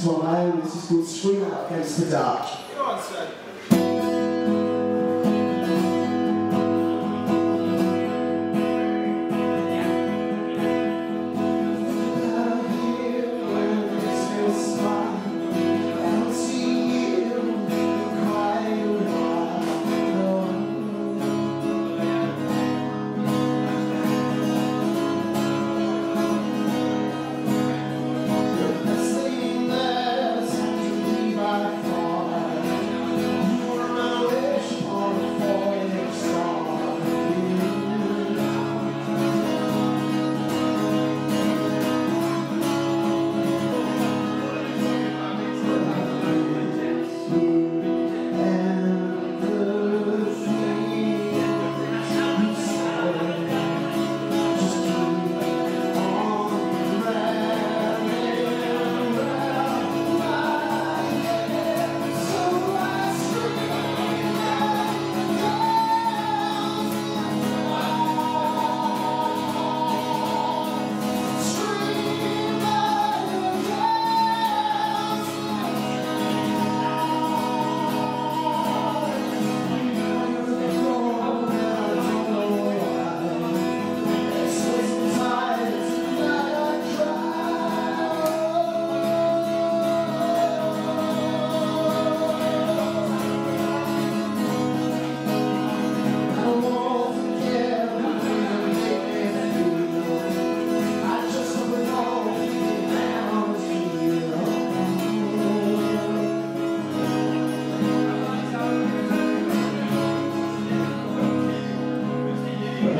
is of my. This is called Scream Out Against the Dark. Go on.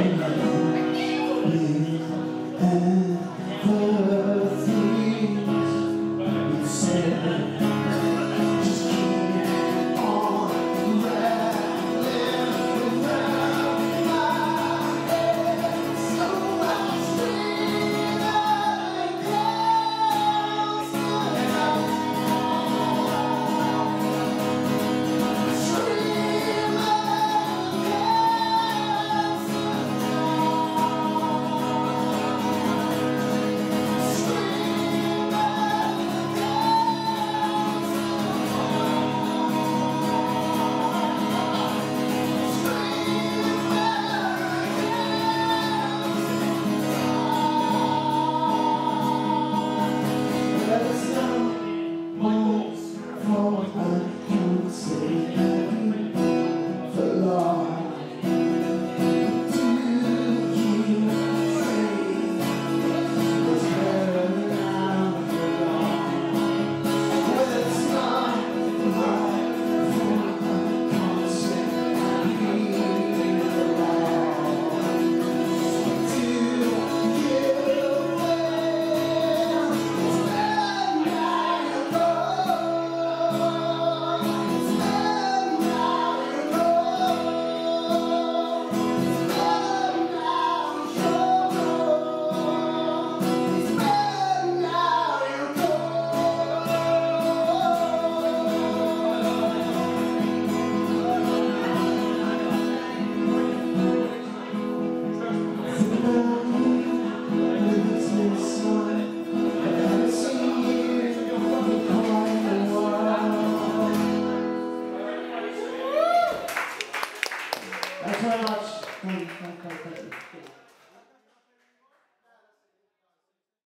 And Thanks very much. Thank you. Thank you.